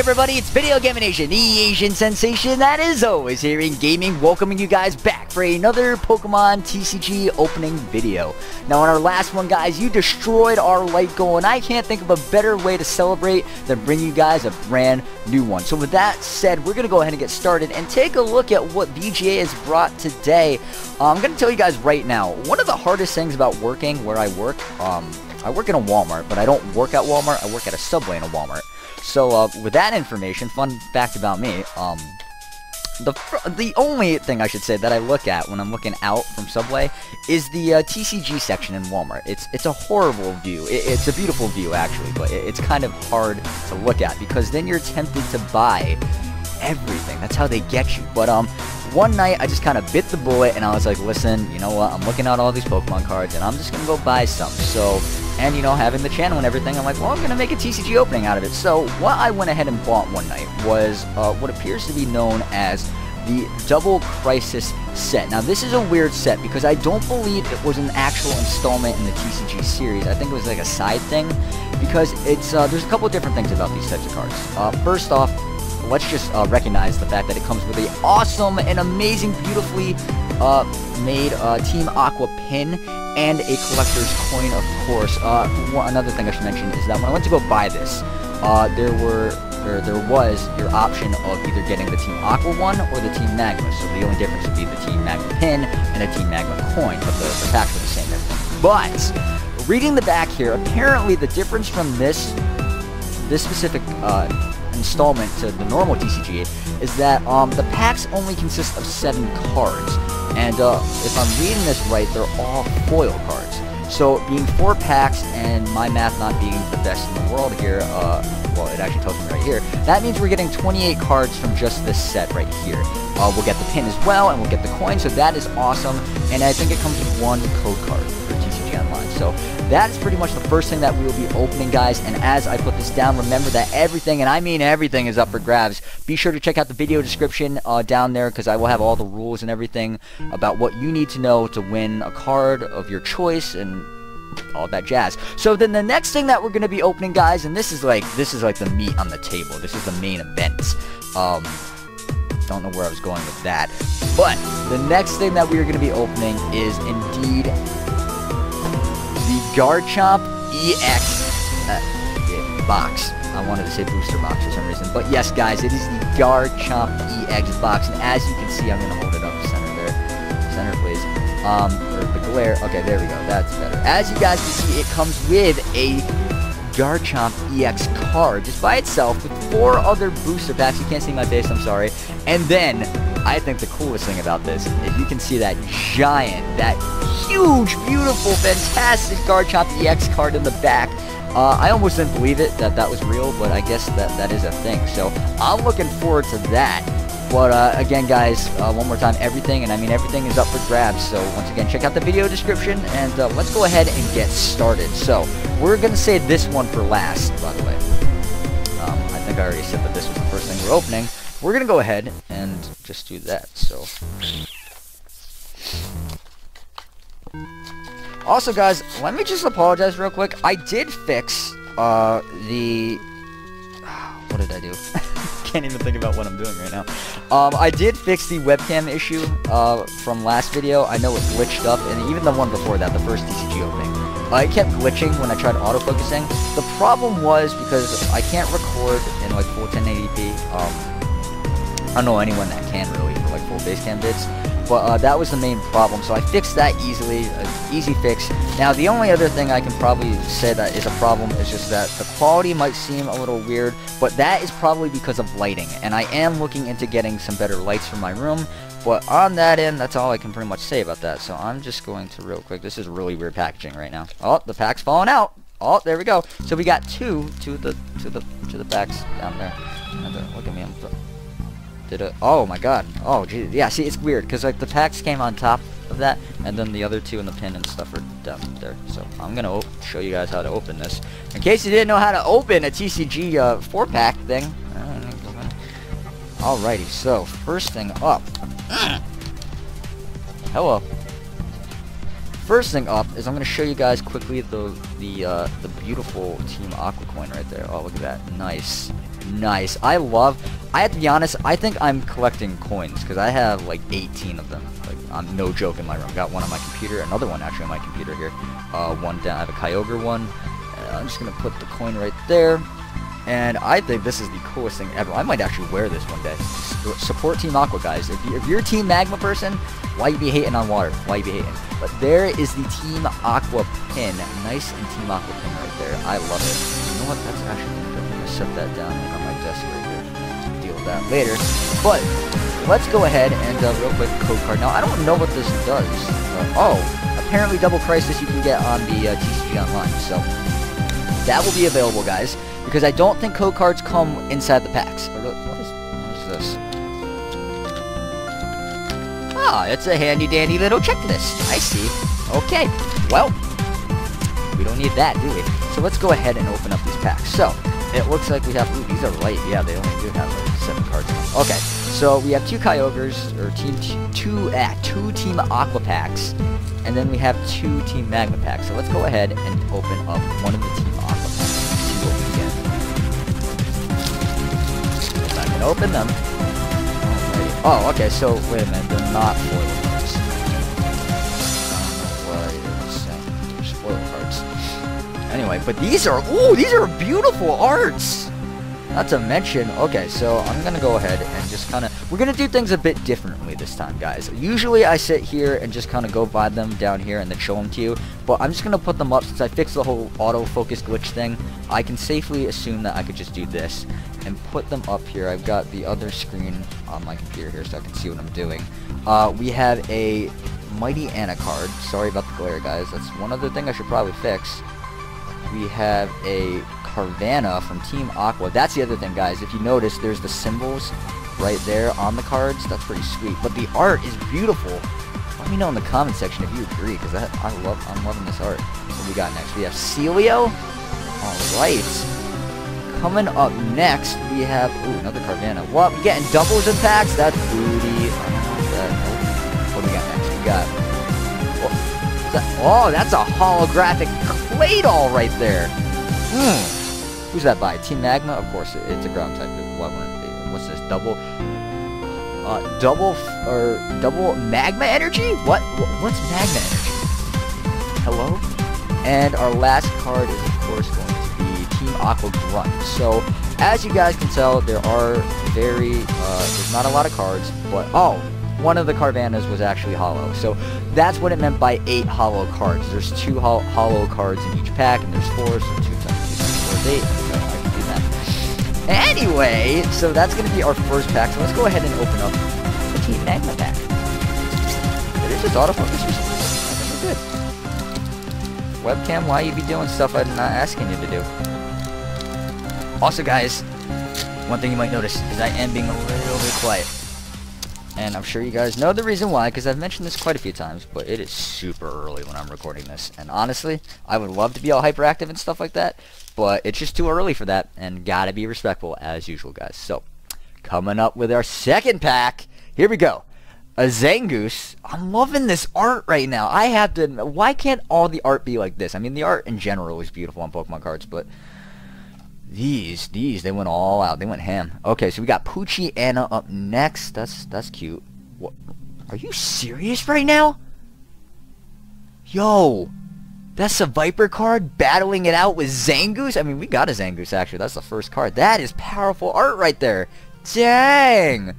everybody, it's VideoGaminAZN, the Asian sensation that is always here in gaming, welcoming you guys back for another Pokemon TCG opening video. Now, in our last one, guys, you destroyed our light goal, and I can't think of a better way to celebrate than bring you guys a brand new one. So with that said, we're going to go ahead and get started and take a look at what VGA has brought today. Uh, I'm going to tell you guys right now, one of the hardest things about working where I work, um, I work in a Walmart, but I don't work at Walmart, I work at a Subway in a Walmart. So, uh, with that information, fun fact about me, um, the the only thing I should say that I look at when I'm looking out from Subway is the uh, TCG section in Walmart. It's it's a horrible view. It, it's a beautiful view actually, but it, it's kind of hard to look at because then you're tempted to buy everything. That's how they get you. But um, one night I just kind of bit the bullet and I was like, listen, you know what? I'm looking at all these Pokemon cards and I'm just gonna go buy some. So and, you know, having the channel and everything, I'm like, well, I'm going to make a TCG opening out of it. So what I went ahead and bought one night was uh, what appears to be known as the Double Crisis set. Now, this is a weird set because I don't believe it was an actual installment in the TCG series. I think it was like a side thing because it's uh, there's a couple different things about these types of cards. Uh, first off, let's just uh, recognize the fact that it comes with a awesome and amazing, beautifully uh, made uh, Team Aqua pin and a collector's coin, of course. Uh, one, another thing I should mention is that when I went to go buy this, uh, there were or there was your option of either getting the Team Aqua one or the Team Magma. So the only difference would be the Team Magma pin and a Team Magma coin, but the, the packs were the same. But reading the back here, apparently the difference from this this specific uh, installment to the normal TCG is that um, the packs only consist of seven cards. And uh, if I'm reading this right, they're all foil cards. So being four packs and my math not being the best in the world here, uh, well, it actually tells me right here, that means we're getting 28 cards from just this set right here. Uh, we'll get the pin as well, and we'll get the coin, so that is awesome. And I think it comes with one code card So that is pretty much the first thing that we will be opening, guys. And as I put this down, remember that everything, and I mean everything, is up for grabs. Be sure to check out the video description uh, down there because I will have all the rules and everything about what you need to know to win a card of your choice and all that jazz. So then the next thing that we're going to be opening, guys, and this is like this is like the meat on the table. This is the main event. Um, don't know where I was going with that. But the next thing that we are going to be opening is indeed Garchomp EX uh, box. I wanted to say booster box for some reason. But yes, guys, it is the Garchomp EX box. And as you can see, I'm going to hold it up center there. Center, please. Um, or the glare. Okay, there we go. That's better. As you guys can see, it comes with a Garchomp EX card just by itself with four other booster packs. You can't see my face, I'm sorry. And then, I think the coolest thing about this is you can see that giant, that huge, beautiful, fantastic Garchomp EX card in the back. Uh, I almost didn't believe it that that was real, but I guess that that is a thing. So I'm looking forward to that. But uh, again, guys, uh, one more time, everything, and I mean everything is up for grabs. So once again, check out the video description, and uh, let's go ahead and get started. So we're going to save this one for last, by the way. Um, I think I already said that this was the first thing we're opening. We're going to go ahead and just do that. So also, guys, let me just apologize real quick. I did fix uh, the... What did I do? Can't even think about what I'm doing right now. Um, I did fix the webcam issue uh, from last video. I know it glitched up, and even the one before that, the first TCG opening. It kept glitching when I tried autofocusing. The problem was because I can't record in like full 1080p. Um, I don't know anyone that can really like full base cam vids. But uh, that was the main problem, so I fixed that easily, easy fix. Now, the only other thing I can probably say that is a problem is just that the quality might seem a little weird, but that is probably because of lighting. And I am looking into getting some better lights for my room, but on that end, that's all I can pretty much say about that. So I'm just going to real quick. This is really weird packaging right now. Oh, the pack's falling out. Oh, there we go. So we got two to the to the to the packs down there. Uh, look at me. I'm did it? Oh my god. Oh, geez. Yeah, see, it's weird, because like the packs came on top of that, and then the other two and the pin and stuff are down there. So I'm going to show you guys how to open this. In case you didn't know how to open a TCG uh, 4-pack thing. Alrighty, so first thing up. Hello. First thing up is I'm going to show you guys quickly the the uh, the beautiful Team Aqua coin right there. Oh, look at that. Nice Nice. I love... I have to be honest, I think I'm collecting coins, because I have like 18 of them. Like, I'm no joke in my room. Got one on my computer, another one actually on my computer here. Uh, one down, I have a Kyogre one. Uh, I'm just going to put the coin right there. And I think this is the coolest thing ever. I might actually wear this one day. Support Team Aqua, guys. If, you, if you're a Team Magma person, why you be hating on water? Why you be hating? But there is the Team Aqua pin. Nice and Team Aqua pin right there. I love it. You know what? That's actually Set that down on my desk right here. Deal with that later. But let's go ahead and uh, real quick code card. Now I don't know what this does. Uh, oh, apparently Double Crisis you can get on the uh, TCG Online. So that will be available, guys because I don't think code cards come inside the packs. What is, what is this? Ah, it's a handy-dandy little checklist. I see. Okay, well, we don't need that, do we? So let's go ahead and open up these packs. So, it looks like we have, ooh, these are light. Yeah, they only do have like seven cards. Okay, so we have two Kyogres, or team two, ah, two Team Aqua packs, and then we have two Team Magma packs. So let's go ahead and open up one of the Team Aqua packs. and see what we get. I can open them. Oh, okay, so, wait a minute, they're not foil Anyway, but these are, ooh, these are beautiful arts! Not to mention, okay, so I'm to go ahead and just kind of, we're to do things a bit differently this time, guys. Usually I sit here and just kind of go by them down here and then show them to you, but I'm just to put them up since I fixed the whole autofocus glitch thing. I can safely assume that I could just do this and put them up here. I've got the other screen on my computer here so I can see what I'm doing. Uh, we have a Mightyena card. Sorry about the glare, guys. That's one other thing I should probably fix. We have a Carvanha from Team Aqua. That's the other thing, guys. If you notice, there's the symbols right there on the cards. That's pretty sweet. But the art is beautiful. Let me know in the comment section if you agree, because I love I'm loving this art. What we got next? We have Sealeo. All right. Coming up next, we have ooh another Carvanha. What? We getting doubles and packs? That's booty. What do we got next? We got. Oh, oh that's a holographic Claydol right there. Hmm. Who's that by? Team Magma? Of course, it's a ground type. What would it be? What's this? Double... Uh, double... or double magma energy? What? What's magma energy? Hello? And our last card is, of course, going to be Team Aqua Grunt. So, as you guys can tell, there are very... Uh, there's not a lot of cards, but... Oh! One of the Carvanhas was actually hollow. So, that's what it meant by eight hollow cards. There's two ho hollow cards in each pack, and there's four, so two eight. So I can do that. Anyway, so that's going to be our first pack. So let's go ahead and open up the Team Magma pack. It is just autofocus or something. good. Webcam, why you be doing stuff I'm not asking you to do? Also, guys, one thing you might notice is I am being a little bit quiet. And I'm sure you guys know the reason why, because I've mentioned this quite a few times, but it is super early when I'm recording this. And honestly, I would love to be all hyperactive and stuff like that, but it's just too early for that, and gotta be respectful as usual, guys. So, coming up with our second pack, here we go. A Zangoose. I'm loving this art right now. I have to why can't all the art be like this? I mean, the art in general is beautiful on Pokemon cards, but these, these, they went all out. They went ham. Okay, so we got Poochyena up next. That's that's cute. What? Are you serious right now? Yo, that's a Viper card battling it out with Zangoose. I mean, we got a Zangoose actually. That's the first card. That is powerful art right there. Dang.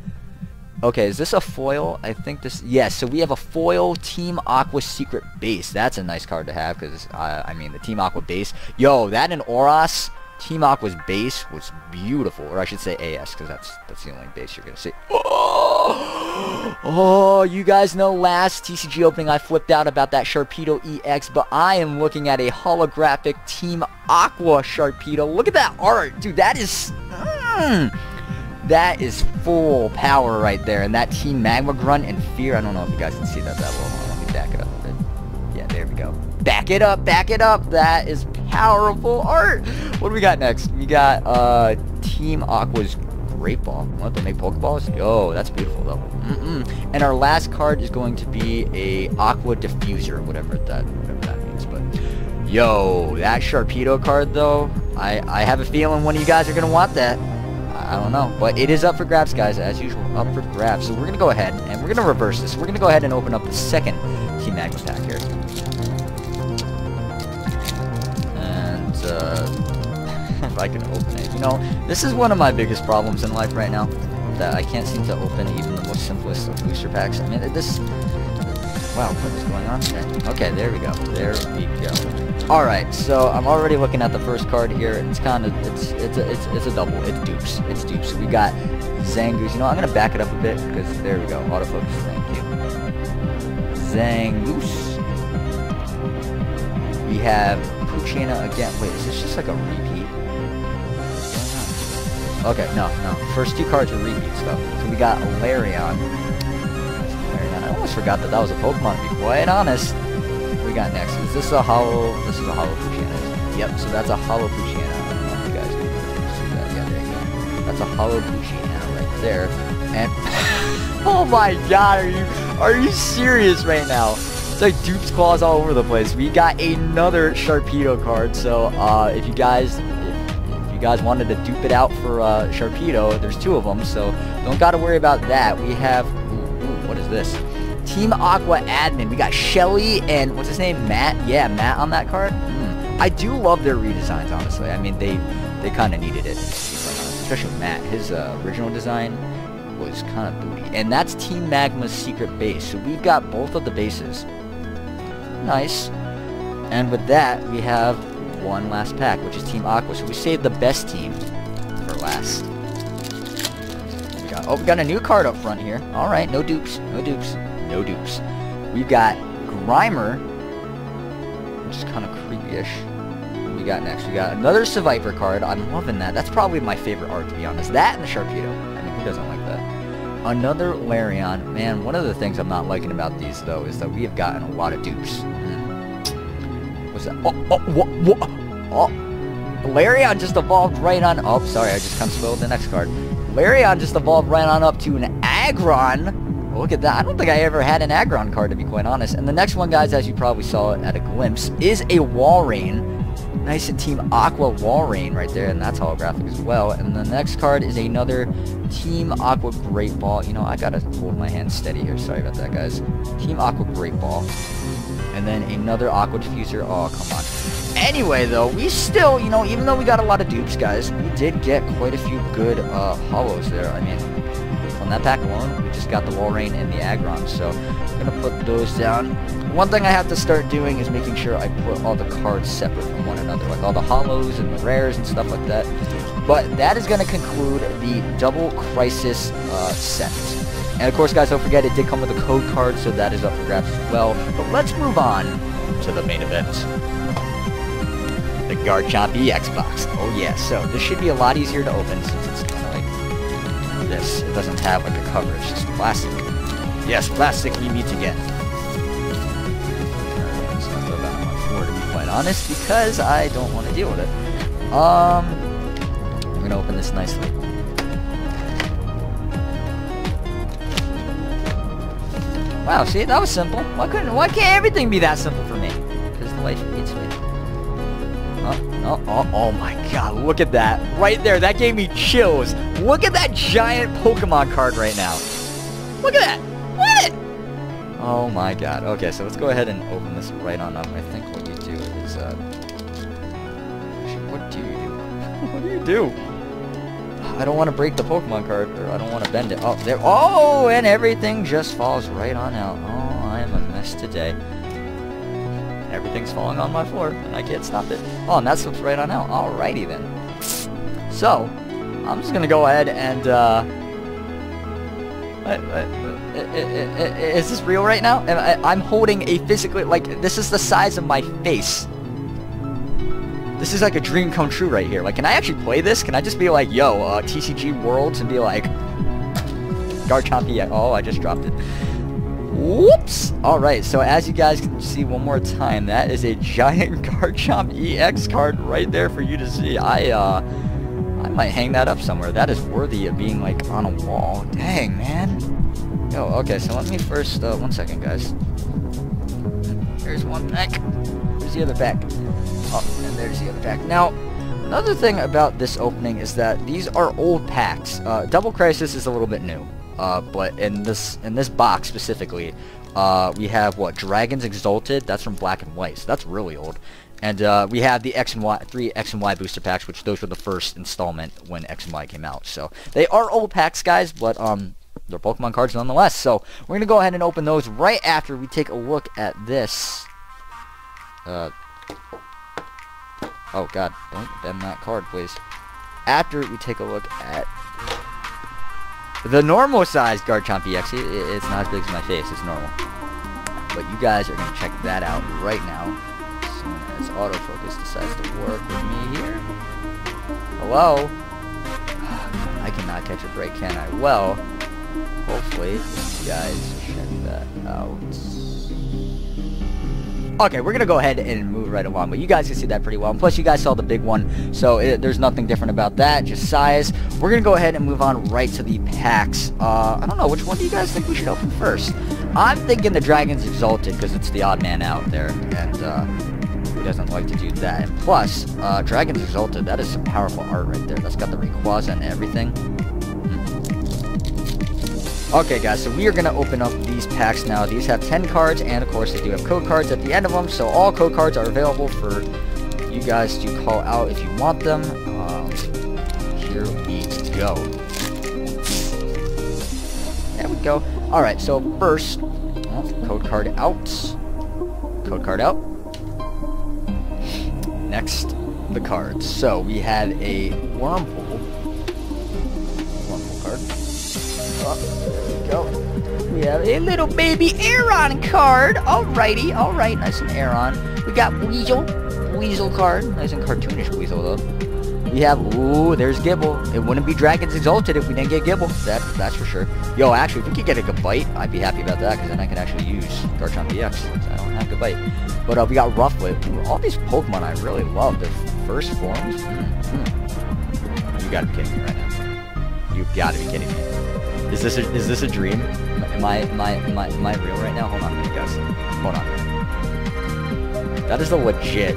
Okay, is this a foil? I think this... Yes, so we have a foil Team Aqua Secret Base. That's a nice card to have because, uh, I mean, the Team Aqua base. Yo, that and ORAS Team Aqua's base was beautiful, or I should say AS, because that's that's the only base you're gonna see. Oh! oh, you guys know last TCG opening I flipped out about that Sharpedo EX, but I am looking at a holographic Team Aqua Sharpedo. Look at that art, dude. That is, mm, that is full power right there, and that Team Magma Grunt and Fear. I don't know if you guys can see that that well. Let me back it up a bit. Yeah, there we go. Back it up, back it up. That is powerful art. What do we got next? We got uh, Team Aqua's Great Ball. What, they make Pokeballs? Yo, that's beautiful, though. Mm -mm. And our last card is going to be a Aqua Diffuser, whatever that, whatever that means. But, yo, that Sharpedo card, though, I, I have a feeling one of you guys are going to want that. I don't know. But it is up for grabs, guys, as usual. Up for grabs. So we're going to go ahead, and we're going to reverse this. We're going to go ahead and open up the second Team Magma pack here. I can open it. You know, this is one of my biggest problems in life right now. That I can't seem to open even the most simplest of booster packs. I mean, this... Wow, what is going on? Okay, there we go. There we go. Alright, so I'm already looking at the first card here. It's kind of, it's, it's, a, it's, it's a double. It's dupes. It's dupes. We got Zangoose. You know, I'm going to back it up a bit because there we go. Autofocus. Thank you. Zangoose. We have Poochyena again. Wait, is this just like a repeat? Okay, no, no. First two cards are repeat stuff. So we got Lairon. Lairon. I almost forgot that that was a Pokemon, to be quite honest. We got next? Is this a hollow? This is a hollow Poochyena. Yep, so that's a hollow Poochyena. I don't know if you guys can see that. Yeah, there you go. That's a hollow Poochyena right there. And, oh my god, are you, are you serious right now? It's like Dupe's Claws all over the place. We got another Sharpedo card, so uh, if you guys guys wanted to dupe it out for uh, Sharpedo, there's two of them, so don't got to worry about that. We have, ooh, ooh, what is this? Team Aqua Admin. We got Shelly and, what's his name? Matt? Yeah, Matt on that card. Mm. I do love their redesigns, honestly. I mean, they they kind of needed it, especially Matt. His uh, original design was kind of booty. And that's Team Magma's secret base. So we've got both of the bases. Nice. And with that, we have one last pack, which is Team Aqua. So we saved the best team for last. We got, oh, we got a new card up front here. All right, no dupes, no dupes, no dupes. We've got Grimer, which is kind of creepy-ish. We got next. We got another Seviper card. I'm loving that. That's probably my favorite art, to be honest. That and the Sharpedo. I mean, who doesn't like that? Another Lairon. Man, one of the things I'm not liking about these, though, is that we have gotten a lot of dupes. That? Oh, oh, what, what? Oh, Lairon just evolved right on... Oh, sorry, I just kind of spoiled the next card. Lairon just evolved right on up to an Aggron. Look at that. I don't think I ever had an Aggron card, to be quite honest. And the next one, guys, as you probably saw at a glimpse, is a Walrein. Nice and Team Aqua Walrein right there, and that's holographic as well. And the next card is another Team Aqua Great Ball. You know, I gotta hold my hand steady here. Sorry about that, guys. Team Aqua Great Ball. And then another Aqua Diffuser. Oh, come on. Anyway, though, we still, you know, even though we got a lot of dupes, guys, we did get quite a few good uh, hollows there. I mean, from that pack alone, we just got the Walrein and the Aggron. So, I'm going to put those down. One thing I have to start doing is making sure I put all the cards separate from one another, like all the hollows and the rares and stuff like that. But that is going to conclude the Double Crisis uh, set. And of course, guys, don't forget it did come with a code card, so that is up for grabs as well. But let's move on to the main event. The Garchomp EX box. Oh yeah, so this should be a lot easier to open since it's kind of like this. It doesn't have like a cover, it's just plastic. Yes, plastic we meet again. Let's not down on floor to be quite honest, because I don't want to deal with it. Um, I'm gonna open this nicely. Wow, see, that was simple. Why couldn't, why can't everything be that simple for me? Because life beats me. Oh, oh, oh, oh my god, look at that. Right there, that gave me chills. Look at that giant Pokemon card right now. Look at that. Look at it. Oh my god. Okay, so let's go ahead and open this right on up. I think what you do is, uh... What do you do? what do you do? I don't want to break the Pokemon card, or I don't want to bend it. Oh, there. Oh, and everything just falls right on out. Oh, I am a mess today. Everything's falling on my floor, and I can't stop it. Oh, and that slips right on out. Alrighty then. So, I'm just gonna go ahead and, uh... Is this real right now? I'm holding a physically, like, this is the size of my face. This is like a dream come true right here. Like, can I actually play this? Can I just be like, yo, uh, TCG Worlds and be like, Garchomp EX. Oh, I just dropped it. Whoops! Alright, so as you guys can see one more time, that is a giant Garchomp EX card right there for you to see. I, uh, I might hang that up somewhere. That is worthy of being, like, on a wall. Dang, man. Yo, okay, so let me first, uh, one second, guys. There's one back. The other back. Oh, and there's the other pack. Now, Another thing about this opening is that these are old packs. Uh, Double Crisis is a little bit new, uh, but in this in this box specifically, uh, we have what Dragons Exalted. That's from Black and White, so that's really old. And uh, we have the X and Y, three X and Y booster packs, which those were the first installment when X and Y came out. So they are old packs, guys, but um, they're Pokemon cards nonetheless. So we're gonna go ahead and open those right after we take a look at this. Uh, oh God, don't bend that card, please. After we take a look at the normal size Garchomp EX, it, it's not as big as my face. It's normal. But you guys are gonna check that out right now as autofocus decides to work with me here. Hello? I cannot catch a break, can I? Well, hopefully you guys check that out. Okay, we're going to go ahead and move right along, but you guys can see that pretty well. And plus, you guys saw the big one, so it, there's nothing different about that, just size. We're going to go ahead and move on right to the packs. Uh, I don't know, which one do you guys think we should open first? I'm thinking the Dragon's Exalted, because it's the odd man out there, and uh, who doesn't like to do that? And plus, uh, Dragon's Exalted, that is some powerful art right there. That's got the Rayquaza and everything. Okay, guys, so we are going to open up these packs now. These have 10 cards, and of course, they do have code cards at the end of them, so all code cards are available for you guys to call out if you want them. Um, here we go. There we go. Alright, so first, oh, code card out. Code card out next, the cards. So we have a Wurmple. Wurmple card. Oh, there we have a little baby Aron card. Alrighty, alright, nice and Aron. We got Weasel. Weasel card. Nice and cartoonish Weasel though. We have, ooh, there's Gible. It wouldn't be Dragons Exalted if we didn't get Gible. That, that's for sure. Yo, actually, if we could get a Gabite, I'd be happy about that, because then I can actually use Garchomp EX. I don't have Gabite. But uh, we got Rufflet. All these Pokemon I really love. Their first forms. Mm -hmm. You gotta be kidding me right now. You gotta be kidding me. Is this a, is this a dream? Am I, am I, am I, am I real right now? Hold on, guys. Hold on. That is a legit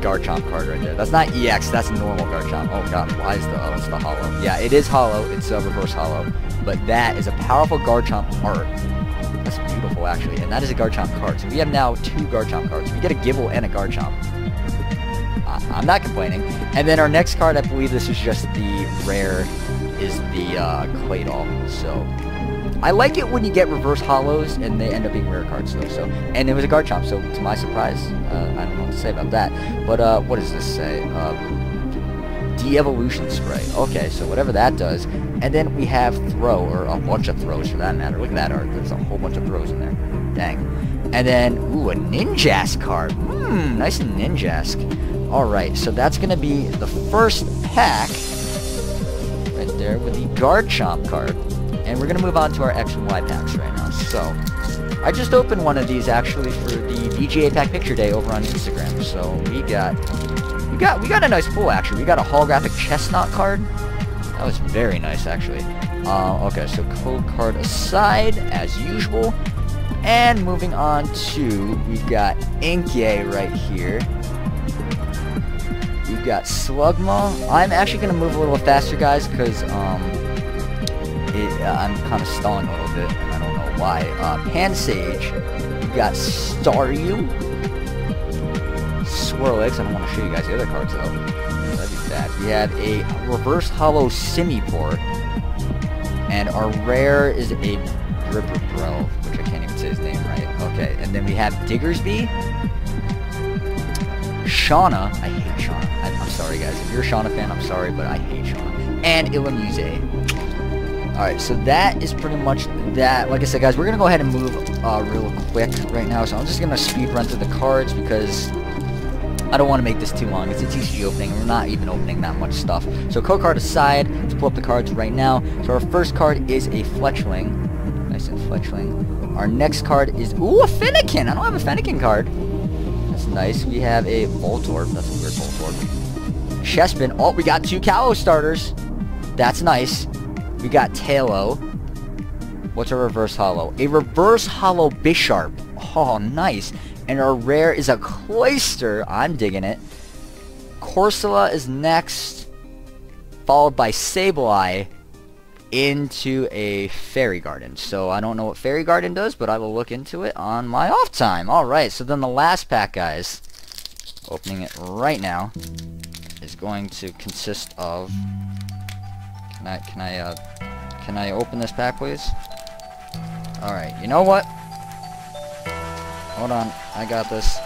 Garchomp card right there. That's not EX, that's normal Garchomp. Oh god, why is the, oh, it's the hollow. Yeah, it is hollow, it's a reverse hollow. But that is a powerful Garchomp art. That's beautiful, actually. And that is a Garchomp card. So we have now two Garchomp cards. We get a Gible and a Garchomp. I am not complaining. And then our next card, I believe this is just the rare, is the uh, Claydol. So I like it when you get reverse hollows and they end up being rare cards though. So and it was a guard Garchomp, so to my surprise, uh, I don't know what to say about that. But uh, what does this say? Uh, De-evolution spray. Okay, so whatever that does. And then we have throw, or a bunch of throws for that matter. Look at that art. There's a whole bunch of throws in there. Dang. And then, ooh, a Ninjask card. Hmm, nice Ninjask. Alright, so that's going to be the first pack there with the Garchomp card. And we're going to move on to our X and Y packs right now. So, I just opened one of these actually for the VGA Pack Picture Day over on Instagram. So, we got, we got, we got a nice pull actually. We got a holographic Chesnaught card. That was very nice actually. Uh, okay, so code card aside, as usual. And moving on to, we've got Inkay right here. Got Slugma. I'm actually going to move a little faster, guys, because um, it, uh, I'm kind of stalling a little bit, and I don't know why. Uh, Pansage, we got Staryu, Swirlix, I don't want to show you guys the other cards though. That'd be bad. We have a Reverse Hollow Simipour, and our rare is a Dribbble, which I can't even say his name right. Okay, and then we have Diggersby, Shauna, I hate Shauna. I, am sorry guys, if you're a Shauna fan, I'm sorry, but I hate Shauna. And Illumise. Alright, so that is pretty much that. Like I said, guys, we're going to go ahead and move uh, real quick right now. So I'm just going to speed run through the cards because I don't want to make this too long. It's a TCG opening. We're not even opening that much stuff. So code card aside, let's pull up the cards right now. So our first card is a Fletchling. Nice and Fletchling. Our next card is, ooh, a Fennekin. I don't have a Fennekin card. Nice. We have a Voltorb. That's a weird Voltorb. Chespin. Oh, we got two Kalos starters. That's nice. We got Taillow. What's a reverse hollow? A reverse hollow Bisharp. Oh, nice. And our rare is a Cloyster. I'm digging it. Corsola is next, followed by Sableye into a fairy garden. So I don't know what fairy garden does, but I will look into it on my off time. Alright, so then the last pack, guys, opening it right now, is going to consist of... Can I, can I, uh, can I open this pack, please? Alright, you know what? Hold on, I got this.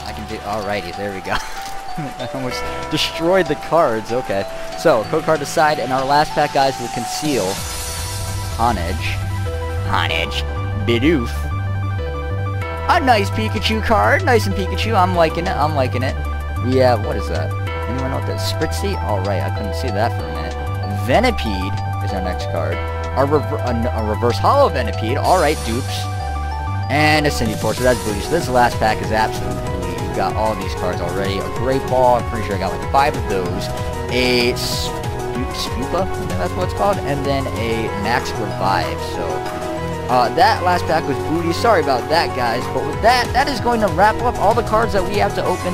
I can do, alrighty, there we go. I almost destroyed the cards, okay. So, code card aside, and our last pack, guys, will conceal Honedge, Honedge, Bidoof, a nice Pikachu card, nice and Pikachu, I'm liking it, I'm liking it. Yeah, what is that? Anyone know what that Spritzee? Alright, I couldn't see that for a minute. Venipede is our next card. Our rever a, a reverse hollow Venipede, alright, dupes. And a Cindy Force, so that's booty. So this last pack is. We've got all these cards already. A Great Ball, I'm pretty sure I got like five of those a Spewpa, that's what it's called, and then a Max Revive. So uh, that last pack was booty. Sorry about that, guys. But with that, that is going to wrap up all the cards that we have to open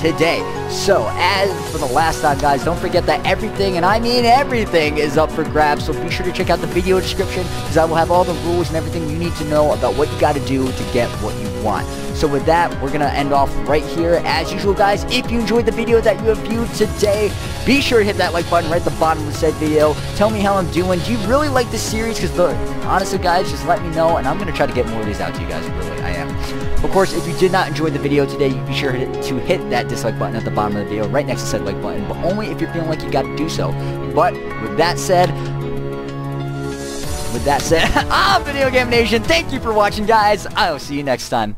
today. So, as for the last time, guys, don't forget that everything, and I mean everything, is up for grabs. So be sure to check out the video description, because I will have all the rules and everything you need to know about what you got to do to get what you want. So with that, we're going to end off right here. As usual, guys, if you enjoyed the video that you have viewed today, be sure to hit that like button right at the bottom of the said video. Tell me how I'm doing. Do you really like this series? Because look, honestly, guys, just let me know, and I'm going to try to get more of these out to you guys. Really, I am. Of course, if you did not enjoy the video today, be sure to hit that dislike button at the bottom of the video, right next to said like button, but only if you're feeling like you got to do so. But with that said, with that said, I'm ah, VideoGaminAZN. Thank you for watching, guys. I'll see you next time.